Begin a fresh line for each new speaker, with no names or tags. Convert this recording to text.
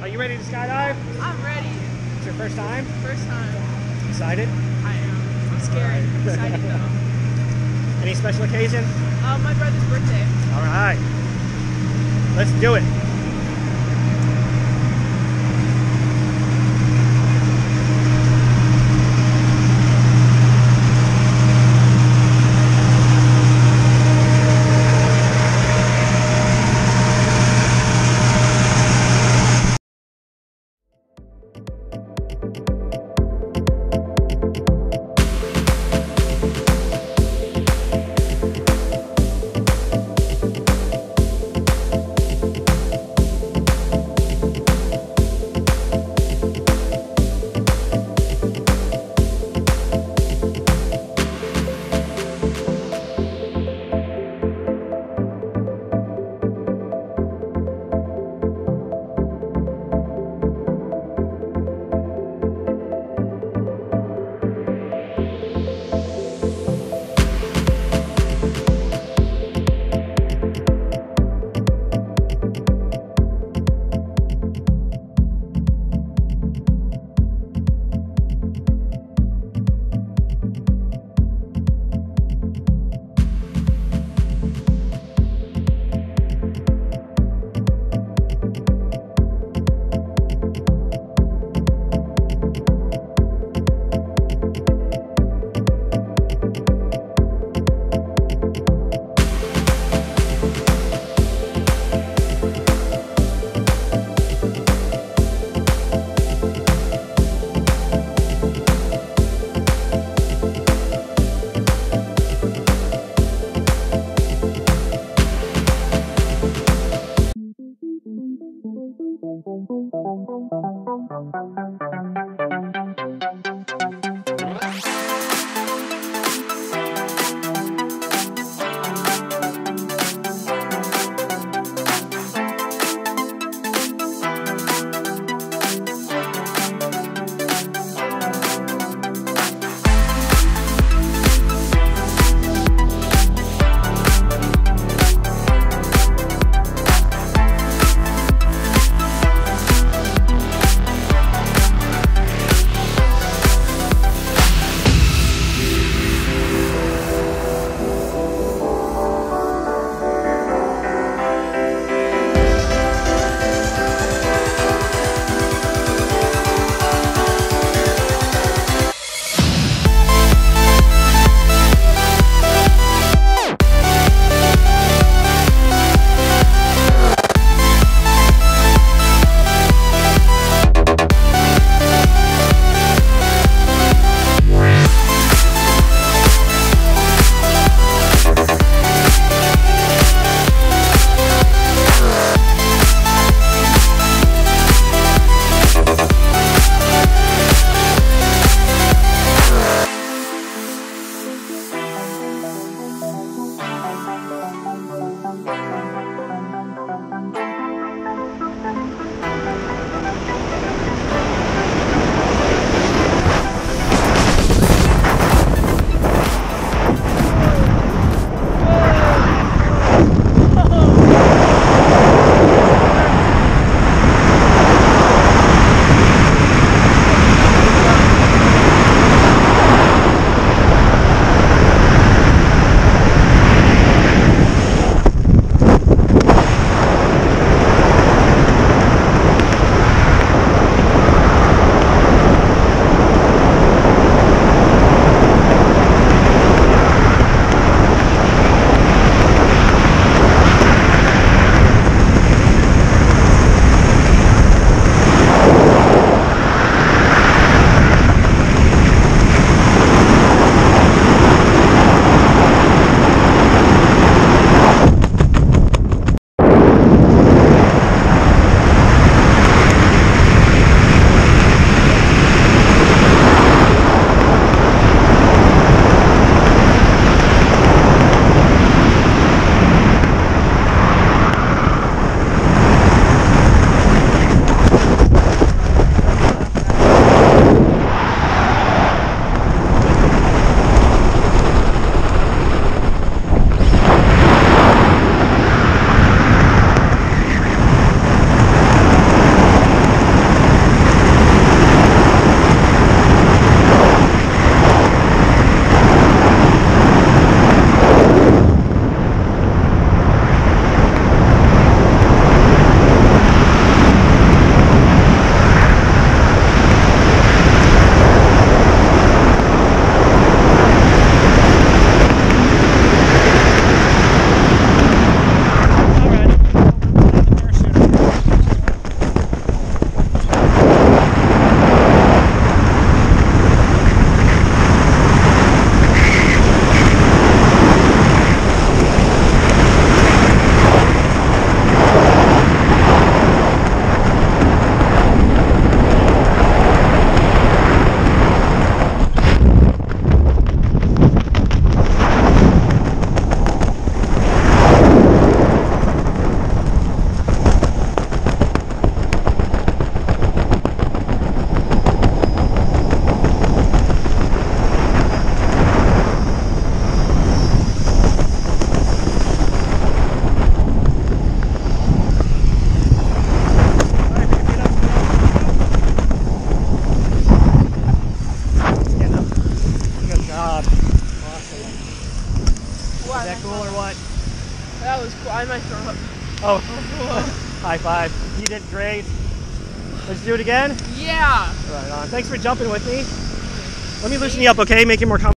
Are you ready to skydive? I'm ready. It's your first time? First time.
Excited?
I am. I'm scared. Right. excited though.
Any special occasion?
Uh, my brother's birthday.
All right. Let's do it.
Thank you.
Oh, high five. You did great. Let's do it again.
Yeah.
Right on. Thanks for jumping with me. Let me loosen you up, okay? Make it more comfortable.